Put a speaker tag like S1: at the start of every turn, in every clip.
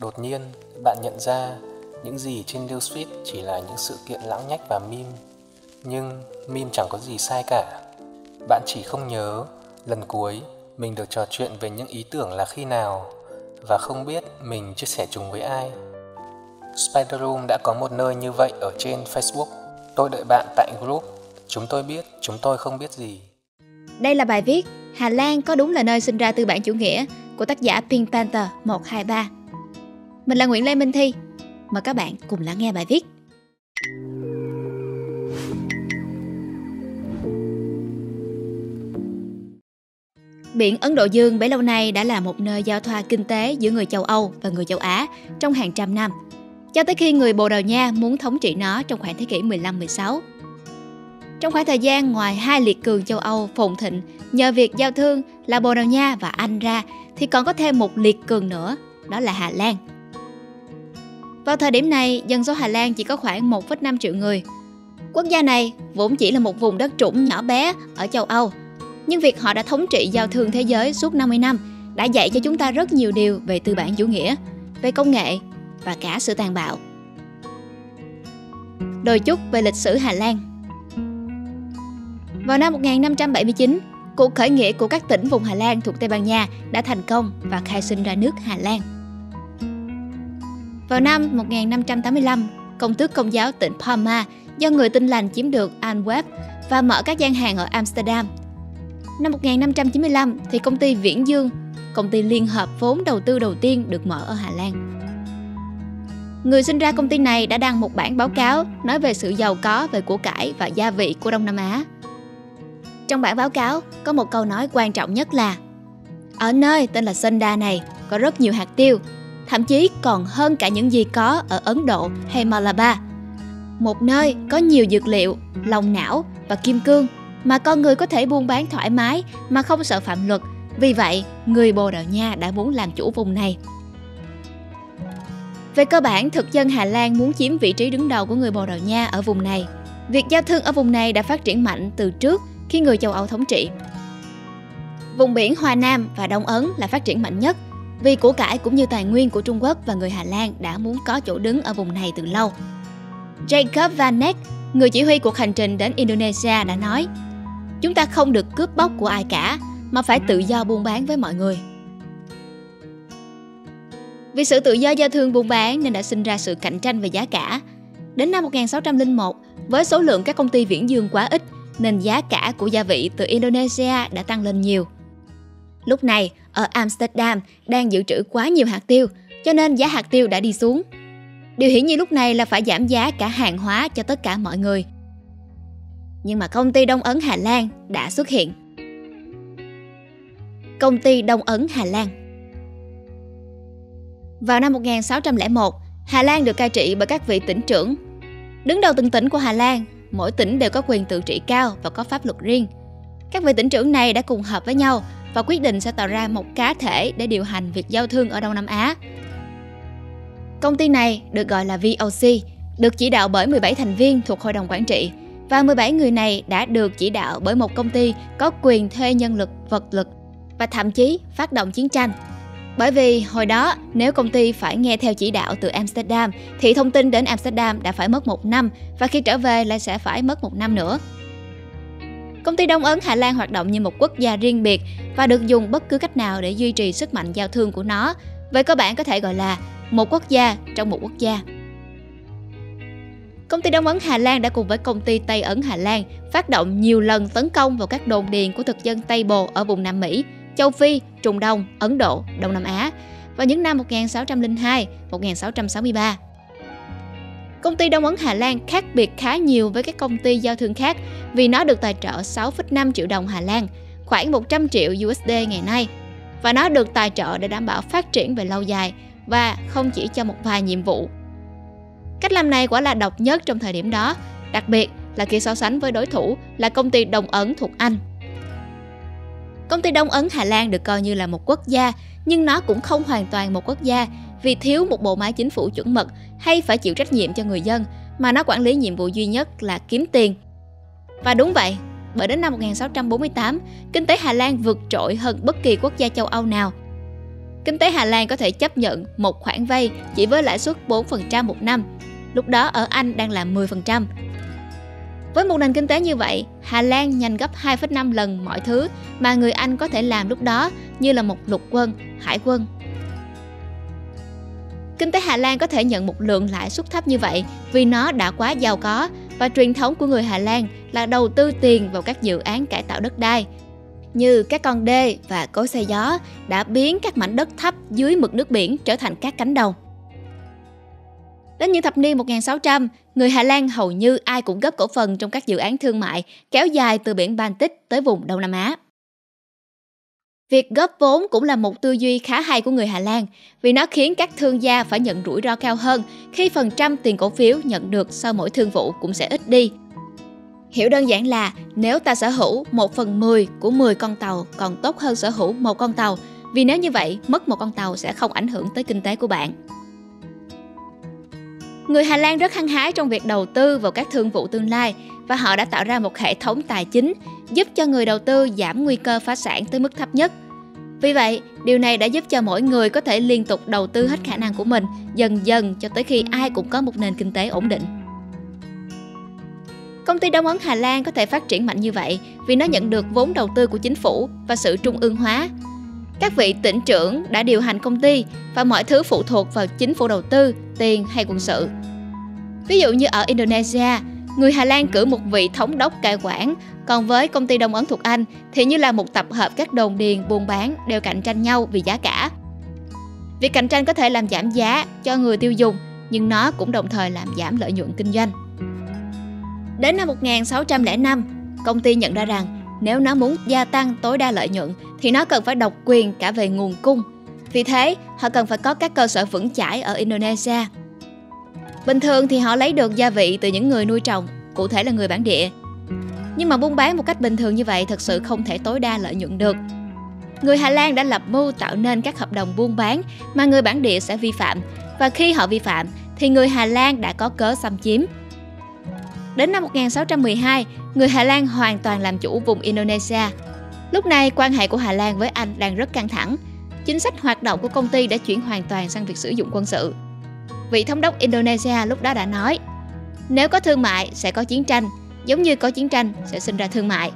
S1: Đột nhiên, bạn nhận ra những gì trên newsfeed chỉ là những sự kiện lãng nhách và meme. Nhưng meme chẳng có gì sai cả. Bạn chỉ không nhớ lần cuối mình được trò chuyện về những ý tưởng là khi nào và không biết mình chia sẻ chúng với ai. Spider Room đã có một nơi như vậy ở trên Facebook. Tôi đợi bạn tại group. Chúng tôi biết, chúng tôi không biết gì.
S2: Đây là bài viết Hà Lan có đúng là nơi sinh ra tư bản chủ nghĩa của tác giả Pink Panther 123. Mình là Nguyễn Lê Minh Thi. Mời các bạn cùng lắng nghe bài viết. Biển Ấn Độ Dương bấy lâu nay đã là một nơi giao thoa kinh tế giữa người châu Âu và người châu Á trong hàng trăm năm, cho tới khi người Bồ Đào Nha muốn thống trị nó trong khoảng thế kỷ 15-16. Trong khoảng thời gian ngoài hai liệt cường châu Âu phồn thịnh nhờ việc giao thương là Bồ Đào Nha và Anh ra thì còn có thêm một liệt cường nữa, đó là Hà Lan. Vào thời điểm này, dân số Hà Lan chỉ có khoảng 1,5 triệu người. Quốc gia này vốn chỉ là một vùng đất trũng nhỏ bé ở châu Âu, nhưng việc họ đã thống trị giao thương thế giới suốt 50 năm đã dạy cho chúng ta rất nhiều điều về tư bản chủ nghĩa, về công nghệ và cả sự tàn bạo. Đôi chút về lịch sử Hà Lan Vào năm 1579, cuộc khởi nghĩa của các tỉnh vùng Hà Lan thuộc Tây Ban Nha đã thành công và khai sinh ra nước Hà Lan. Vào năm 1585, công tước công giáo tỉnh Parma do người tin lành chiếm được Antwerp và mở các gian hàng ở Amsterdam. Năm 1595 thì công ty Viễn Dương, công ty liên hợp vốn đầu tư đầu tiên được mở ở Hà Lan. Người sinh ra công ty này đã đăng một bản báo cáo nói về sự giàu có về của cải và gia vị của Đông Nam Á. Trong bản báo cáo có một câu nói quan trọng nhất là Ở nơi tên là Sunda này có rất nhiều hạt tiêu thậm chí còn hơn cả những gì có ở Ấn Độ hay Malabar. Một nơi có nhiều dược liệu, lòng não và kim cương mà con người có thể buôn bán thoải mái mà không sợ phạm luật. Vì vậy, người Bồ Đào Nha đã muốn làm chủ vùng này. Về cơ bản, thực dân Hà Lan muốn chiếm vị trí đứng đầu của người Bồ Đào Nha ở vùng này. Việc giao thương ở vùng này đã phát triển mạnh từ trước khi người châu Âu thống trị. Vùng biển Hoa Nam và Đông Ấn là phát triển mạnh nhất – vì của cải cũng như tài nguyên của Trung Quốc và người Hà Lan đã muốn có chỗ đứng ở vùng này từ lâu. Jacob Van Neck, người chỉ huy cuộc hành trình đến Indonesia đã nói Chúng ta không được cướp bóc của ai cả, mà phải tự do buôn bán với mọi người. Vì sự tự do giao thương buôn bán nên đã sinh ra sự cạnh tranh về giá cả. Đến năm 1601, với số lượng các công ty viễn dương quá ít, nên giá cả của gia vị từ Indonesia đã tăng lên nhiều – Lúc này, ở Amsterdam đang dự trữ quá nhiều hạt tiêu, cho nên giá hạt tiêu đã đi xuống. Điều hiển nhiên lúc này là phải giảm giá cả hàng hóa cho tất cả mọi người. Nhưng mà công ty Đông Ấn Hà Lan đã xuất hiện. Công ty Đông Ấn Hà Lan Vào năm 1601, Hà Lan được cai trị bởi các vị tỉnh trưởng. Đứng đầu từng tỉnh của Hà Lan, mỗi tỉnh đều có quyền tự trị cao và có pháp luật riêng. Các vị tỉnh trưởng này đã cùng hợp với nhau và quyết định sẽ tạo ra một cá thể để điều hành việc giao thương ở Đông Nam Á. Công ty này được gọi là VOC, được chỉ đạo bởi 17 thành viên thuộc hội đồng quản trị và 17 người này đã được chỉ đạo bởi một công ty có quyền thuê nhân lực, vật lực và thậm chí phát động chiến tranh. Bởi vì hồi đó nếu công ty phải nghe theo chỉ đạo từ Amsterdam thì thông tin đến Amsterdam đã phải mất một năm và khi trở về lại sẽ phải mất một năm nữa. Công ty Đông Ấn Hà Lan hoạt động như một quốc gia riêng biệt và được dùng bất cứ cách nào để duy trì sức mạnh giao thương của nó. Vậy cơ bản có thể gọi là một quốc gia trong một quốc gia. Công ty Đông Ấn Hà Lan đã cùng với công ty Tây Ấn Hà Lan phát động nhiều lần tấn công vào các đồn điền của thực dân Tây Bồ ở vùng Nam Mỹ, châu Phi, Trung Đông, Ấn Độ, Đông Nam Á vào những năm 1602, 1663. Công ty Đông Ấn Hà Lan khác biệt khá nhiều với các công ty giao thương khác vì nó được tài trợ 6,5 triệu đồng Hà Lan, khoảng 100 triệu USD ngày nay. Và nó được tài trợ để đảm bảo phát triển về lâu dài và không chỉ cho một vài nhiệm vụ. Cách làm này quả là độc nhất trong thời điểm đó, đặc biệt là khi so sánh với đối thủ là công ty Đông Ấn thuộc Anh. Công ty Đông Ấn Hà Lan được coi như là một quốc gia, nhưng nó cũng không hoàn toàn một quốc gia vì thiếu một bộ máy chính phủ chuẩn mực hay phải chịu trách nhiệm cho người dân, mà nó quản lý nhiệm vụ duy nhất là kiếm tiền. Và đúng vậy, bởi đến năm 1648, kinh tế Hà Lan vượt trội hơn bất kỳ quốc gia châu Âu nào. kinh tế Hà Lan có thể chấp nhận một khoản vay chỉ với lãi suất 4% một năm. Lúc đó ở Anh đang là 10%. Với một nền kinh tế như vậy, Hà Lan nhanh gấp 2,5 lần mọi thứ mà người Anh có thể làm lúc đó như là một lục quân, hải quân. Kinh tế Hà Lan có thể nhận một lượng lãi suất thấp như vậy vì nó đã quá giàu có và truyền thống của người Hà Lan là đầu tư tiền vào các dự án cải tạo đất đai, như các con đê và cối xe gió đã biến các mảnh đất thấp dưới mực nước biển trở thành các cánh đồng. Đến những thập niên 1600, người Hà Lan hầu như ai cũng góp cổ phần trong các dự án thương mại kéo dài từ biển Baltic tới vùng Đông Nam Á. Việc góp vốn cũng là một tư duy khá hay của người Hà Lan, vì nó khiến các thương gia phải nhận rủi ro cao hơn khi phần trăm tiền cổ phiếu nhận được sau mỗi thương vụ cũng sẽ ít đi. Hiểu đơn giản là nếu ta sở hữu 1 phần 10 của 10 con tàu còn tốt hơn sở hữu một con tàu, vì nếu như vậy, mất một con tàu sẽ không ảnh hưởng tới kinh tế của bạn. Người Hà Lan rất hăng hái trong việc đầu tư vào các thương vụ tương lai và họ đã tạo ra một hệ thống tài chính giúp cho người đầu tư giảm nguy cơ phá sản tới mức thấp nhất. Vì vậy, điều này đã giúp cho mỗi người có thể liên tục đầu tư hết khả năng của mình dần dần cho tới khi ai cũng có một nền kinh tế ổn định. Công ty Đông Ấn Hà Lan có thể phát triển mạnh như vậy vì nó nhận được vốn đầu tư của chính phủ và sự trung ương hóa. Các vị tỉnh trưởng đã điều hành công ty và mọi thứ phụ thuộc vào chính phủ đầu tư, tiền hay quân sự. Ví dụ như ở Indonesia, người Hà Lan cử một vị thống đốc cai quản, còn với công ty Đông Ấn thuộc Anh thì như là một tập hợp các đồn điền buôn bán đều cạnh tranh nhau vì giá cả. Việc cạnh tranh có thể làm giảm giá cho người tiêu dùng, nhưng nó cũng đồng thời làm giảm lợi nhuận kinh doanh. Đến năm 1605, công ty nhận ra rằng nếu nó muốn gia tăng tối đa lợi nhuận thì nó cần phải độc quyền cả về nguồn cung. Vì thế, họ cần phải có các cơ sở vững chãi ở Indonesia. Bình thường thì họ lấy được gia vị từ những người nuôi trồng, cụ thể là người bản địa. Nhưng mà buôn bán một cách bình thường như vậy thật sự không thể tối đa lợi nhuận được. Người Hà Lan đã lập mưu tạo nên các hợp đồng buôn bán mà người bản địa sẽ vi phạm và khi họ vi phạm thì người Hà Lan đã có cớ xâm chiếm Đến năm 1612, người Hà Lan hoàn toàn làm chủ vùng Indonesia. Lúc này, quan hệ của Hà Lan với Anh đang rất căng thẳng. Chính sách hoạt động của công ty đã chuyển hoàn toàn sang việc sử dụng quân sự. Vị thống đốc Indonesia lúc đó đã nói, nếu có thương mại sẽ có chiến tranh, giống như có chiến tranh sẽ sinh ra thương mại.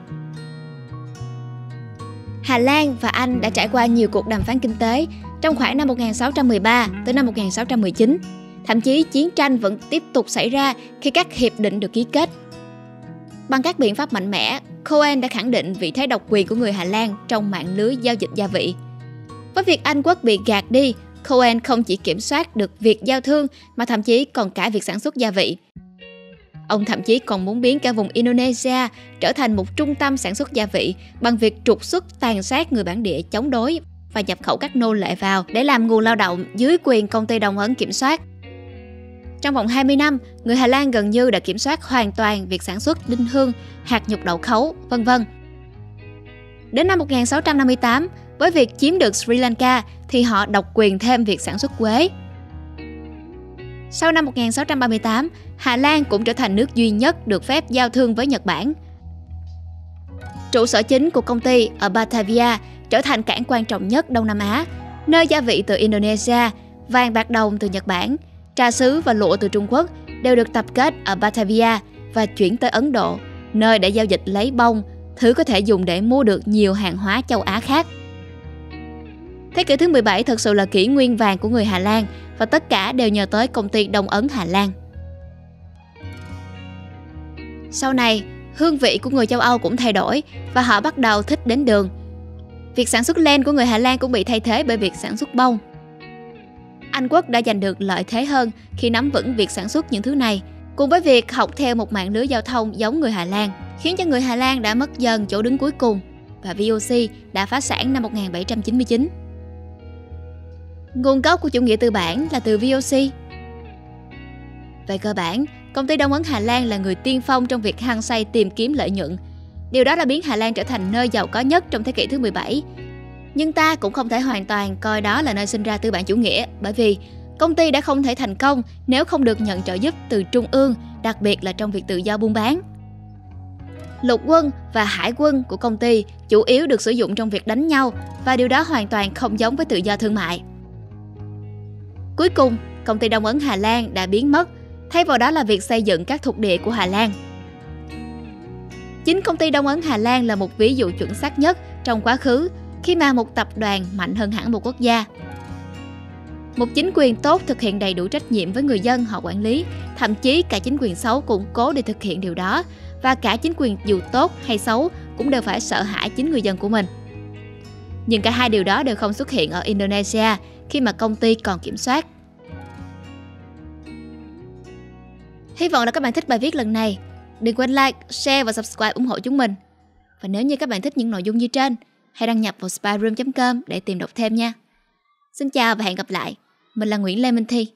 S2: Hà Lan và Anh đã trải qua nhiều cuộc đàm phán kinh tế trong khoảng năm 1613 tới năm 1619 Thậm chí chiến tranh vẫn tiếp tục xảy ra khi các hiệp định được ký kết. Bằng các biện pháp mạnh mẽ, Cohen đã khẳng định vị thế độc quyền của người Hà Lan trong mạng lưới giao dịch gia vị. Với việc Anh quốc bị gạt đi, Cohen không chỉ kiểm soát được việc giao thương mà thậm chí còn cả việc sản xuất gia vị. Ông thậm chí còn muốn biến cả vùng Indonesia trở thành một trung tâm sản xuất gia vị bằng việc trục xuất tàn sát người bản địa chống đối và nhập khẩu các nô lệ vào để làm nguồn lao động dưới quyền công ty đồng ấn kiểm soát. Trong vòng 20 năm, người Hà Lan gần như đã kiểm soát hoàn toàn việc sản xuất đinh hương, hạt nhục đậu khấu, vân vân. Đến năm 1658, với việc chiếm được Sri Lanka thì họ độc quyền thêm việc sản xuất quế. Sau năm 1638, Hà Lan cũng trở thành nước duy nhất được phép giao thương với Nhật Bản. Trụ sở chính của công ty ở Batavia trở thành cảng quan trọng nhất Đông Nam Á, nơi gia vị từ Indonesia, vàng bạc đồng từ Nhật Bản – trà sứ và lụa từ Trung Quốc đều được tập kết ở Batavia và chuyển tới Ấn Độ, nơi để giao dịch lấy bông, thứ có thể dùng để mua được nhiều hàng hóa châu Á khác. Thế kỷ thứ 17 thực sự là kỷ nguyên vàng của người Hà Lan và tất cả đều nhờ tới công ty Đông Ấn Hà Lan. Sau này, hương vị của người châu Âu cũng thay đổi và họ bắt đầu thích đến đường. Việc sản xuất len của người Hà Lan cũng bị thay thế bởi việc sản xuất bông. Anh Quốc đã giành được lợi thế hơn khi nắm vững việc sản xuất những thứ này, cùng với việc học theo một mạng lưới giao thông giống người Hà Lan, khiến cho người Hà Lan đã mất dần chỗ đứng cuối cùng và VOC đã phá sản năm 1799. Nguồn gốc của chủ nghĩa tư bản là từ VOC. Về cơ bản, công ty Đông Ấn Hà Lan là người tiên phong trong việc hăng say tìm kiếm lợi nhuận. Điều đó đã biến Hà Lan trở thành nơi giàu có nhất trong thế kỷ thứ 17 nhưng ta cũng không thể hoàn toàn coi đó là nơi sinh ra tư bản chủ nghĩa bởi vì công ty đã không thể thành công nếu không được nhận trợ giúp từ trung ương, đặc biệt là trong việc tự do buôn bán. lục quân và hải quân của công ty chủ yếu được sử dụng trong việc đánh nhau và điều đó hoàn toàn không giống với tự do thương mại. Cuối cùng, công ty Đông Ấn Hà Lan đã biến mất, thay vào đó là việc xây dựng các thuộc địa của Hà Lan. Chính công ty Đông Ấn Hà Lan là một ví dụ chuẩn xác nhất trong quá khứ khi mà một tập đoàn mạnh hơn hẳn một quốc gia. Một chính quyền tốt thực hiện đầy đủ trách nhiệm với người dân họ quản lý, thậm chí cả chính quyền xấu cũng cố để thực hiện điều đó và cả chính quyền dù tốt hay xấu cũng đều phải sợ hãi chính người dân của mình. Nhưng cả hai điều đó đều không xuất hiện ở Indonesia khi mà công ty còn kiểm soát. Hy vọng là các bạn thích bài viết lần này. Đừng quên like, share và subscribe ủng hộ chúng mình. Và nếu như các bạn thích những nội dung như trên, hãy đăng nhập vào spyroom.com để tìm đọc thêm nha. Xin chào và hẹn gặp lại. Mình là Nguyễn Lê Minh Thi.